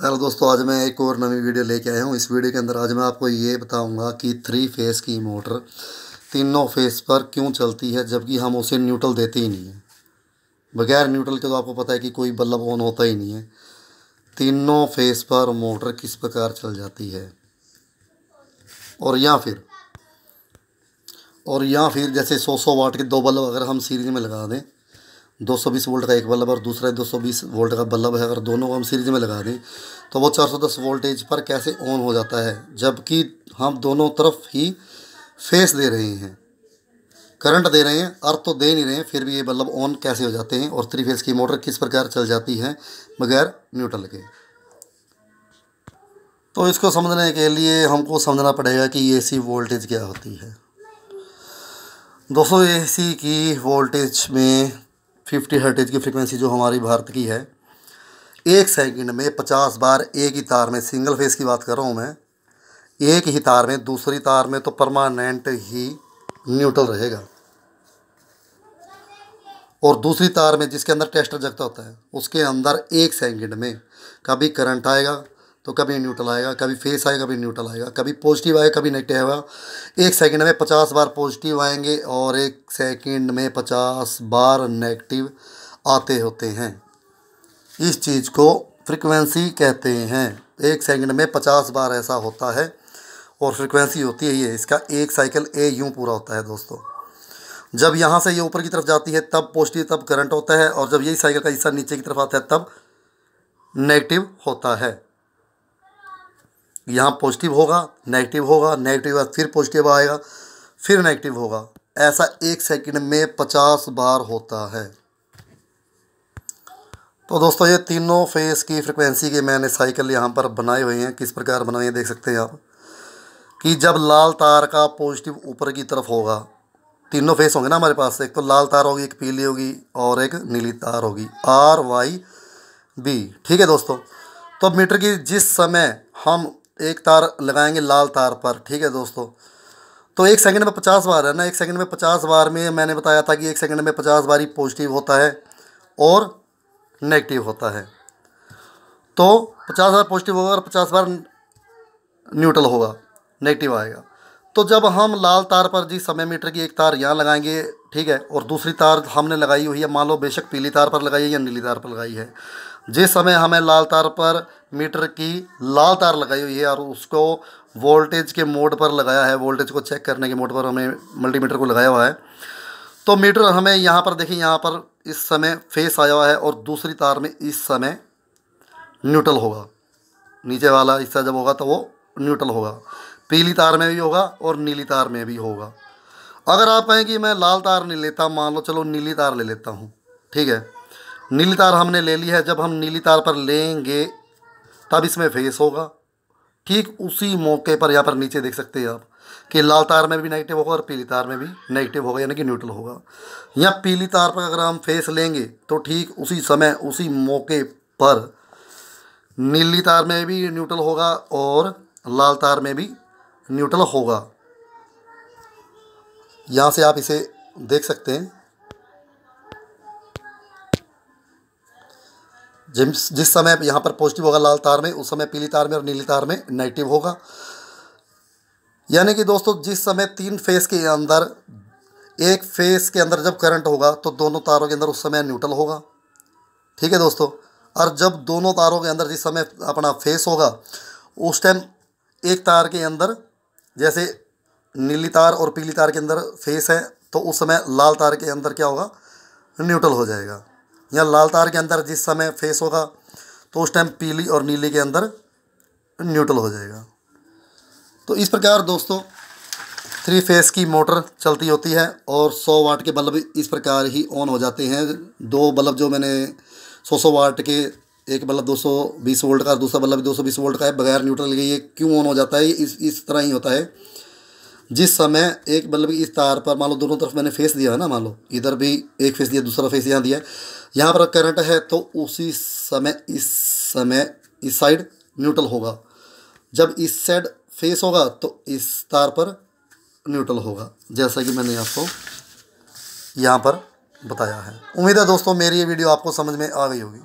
Hello दोस्तों, आज मैं एक और नई वीडियो लेके आया हूँ। इस वीडियो के अंदर आज मैं आपको ये बताऊँगा कि थ्री फेस की मोटर तीनों फेस पर क्यों चलती है, जबकि हम उसे न्यूट्रल देते ही नहीं हैं। बगैर न्यूट्रल के तो आपको पता है कि कोई बल्ब ऑन होता ही नहीं है। तीनों फेस पर मोटर किस प्रकार चल जाती है? और या फिर, और या फिर जैसे सौ सौ वाट के दो बल्ब अगर हम सीरीज़ में लगा दें 220 वोल्ट का एक बल्ब और दूसरा 220 वोल्ट का बल्ब है। अगर दोनों को हम सीरीज़ में लगा दें तो वो 410 वोल्टेज पर कैसे ऑन हो जाता है? जबकि हम दोनों तरफ़ ही फेस दे रहे हैं, करंट दे रहे हैं, अर्थ तो दे नहीं रहे हैं, फिर भी ये बल्ब ऑन कैसे हो जाते हैं और थ्री फेस की मोटर किस प्रकार चल जाती है, बगैर न्यूट्रल के। तो इसको समझने के लिए हमको समझना पड़ेगा कि ए सी वोल्टेज क्या होती है। दोस्तों, ए सी की वोल्टेज में फिफ्टी हर्टेज की फ्रिक्वेंसी जो हमारी भारत की है, एक सेकंड में पचास बार एक ही तार में सिंगल फेस की बात कर रहा हूँ मैं, एक ही तार में, दूसरी तार में तो परमानेंट ही न्यूट्रल रहेगा। और दूसरी तार में जिसके अंदर टेस्टर जगता होता है, उसके अंदर एक सेकंड में कभी करंट आएगा तो कभी न्यूट्रल आएगा, कभी फेस आएगा, कभी न्यूट्रल आएगा, कभी पॉजिटिव आएगा कभी नेगेटिव आएगा। एक सेकंड में पचास बार पॉजिटिव आएँगे और एक सेकंड में पचास बार नेगेटिव आते होते हैं। इस चीज़ को फ्रिक्वेंसी कहते हैं। एक सेकंड में पचास बार ऐसा होता है और फ्रिक्वेंसी होती है ये। इसका एक साइकिल ए यूँ पूरा होता है दोस्तों। जब यहाँ से ये ऊपर की तरफ़ जाती है, तब पॉजिटिव तब करंट होता है और जब यही साइकिल का हिस्सा नीचे की तरफ़ आता है, तब नेगेटिव होता है। यहाँ पॉजिटिव होगा नेगेटिव होगा नेगेटिव बाद फिर पॉजिटिव आएगा, फिर नेगेटिव होगा। ऐसा एक सेकंड में पचास बार होता है। तो दोस्तों, ये तीनों फेस की फ्रिक्वेंसी के मैंने साइकिल यहाँ पर बनाए हुए हैं। किस प्रकार बनाए हैं, देख सकते हैं आप। कि जब लाल तार का पॉजिटिव ऊपर की तरफ़ होगा, तीनों फेस होंगे ना हमारे पास। एक तो लाल तार होगी, एक पीली होगी, और एक नीली तार होगी। आर वाई बी ठीक है दोस्तों? तो मीटर की जिस समय हम एक तार लगाएँगे लाल तार पर, ठीक है दोस्तों? तो एक सेकंड में पचास बार है ना? एक सेकंड में पचास बार में मैंने बताया था कि एक सेकंड में पचास बार ही पॉजिटिव होता है और नेगेटिव होता है। तो पचास बार पॉजिटिव होगा और पचास बार न्यूट्रल होगा नेगेटिव आएगा। तो जब हम लाल तार पर जिस समय मीटर की एक तार यहाँ लगाएँगे, ठीक है, और दूसरी तार हमने लगाई हुई है, मान लो बेशक पीली तार पर लगाई है या नीली तार पर लगाई है जिस समय हमें लाल तार पर मीटर की लाल तार लगाई हुई है और उसको वोल्टेज के मोड पर लगाया है, वोल्टेज को चेक करने के मोड पर हमें मल्टीमीटर को लगाया हुआ है। तो मीटर हमें यहाँ पर देखिए, यहाँ पर इस समय फेस आया हुआ है और दूसरी तार में इस समय न्यूट्रल होगा। नीचे वाला हिस्सा जब होगा तो वो न्यूट्रल होगा। पीली तार में भी होगा और नीली तार में भी होगा। अगर आप कहें कि मैं लाल तार नहीं लेता, मान लो चलो नीली तार ले लेता हूँ, ठीक है? नीली तार हमने ले ली है, जब हम नीली तार पर लेंगे, तब इसमें फेस होगा। ठीक उसी मौके पर यहाँ पर नीचे देख सकते हैं आप कि लाल तार में भी नेगेटिव होगा और पीली तार में भी नेगेटिव होगा, यानी कि न्यूट्रल होगा। या पीली तार पर अगर हम फेस लेंगे तो ठीक उसी समय, उसी मौके पर नीली तार में भी न्यूट्रल होगा और लाल तार में भी न्यूट्रल होगा। यहाँ से आप इसे देख सकते हैं। जिस जिस समय यहाँ पर पॉजिटिव होगा लाल तार में, उस समय पीली तार में और नीली तार में नेगेटिव होगा। यानी कि दोस्तों, जिस समय तीन फेस के अंदर, एक फेस के अंदर जब करंट होगा तो दोनों तारों के अंदर उस समय न्यूट्रल होगा। ठीक है दोस्तों? और जब दोनों तारों के अंदर जिस समय अपना फेस होगा, उस टाइम एक तार के अंदर, जैसे नीली तार और पीली तार के अंदर फेस है तो उस समय लाल तार के अंदर क्या होगा? न्यूट्रल हो जाएगा। या लाल तार के अंदर जिस समय फेस होगा तो उस टाइम पीली और नीली के अंदर न्यूट्रल हो जाएगा। तो इस प्रकार दोस्तों थ्री फेस की मोटर चलती होती है और सौ वाट के बल्ब इस प्रकार ही ऑन हो जाते हैं। दो बल्ब जो मैंने सौ सौ वाट के, एक बल्ब दो सौ बीस वोल्ट का, दूसरा बल्ब दो सौ बीस वोल्ट का है, बगैर न्यूट्रल के ये क्यों ऑन हो जाता है? इस इस तरह ही होता है। जिस समय एक बल्ब इस तार पर, मान लो दोनों तरफ़ मैंने फेस दिया है ना, मान लो, इधर भी एक फेस दिया, दूसरा फेस यहाँ दिया यहाँ पर करंट है तो उसी समय, इस समय, इस साइड न्यूट्रल होगा। जब इस साइड फेस होगा तो इस तार पर न्यूट्रल होगा, जैसा कि मैंने आपको यहाँ पर बताया है। उम्मीद है दोस्तों, मेरी ये वीडियो आपको समझ में आ गई होगी।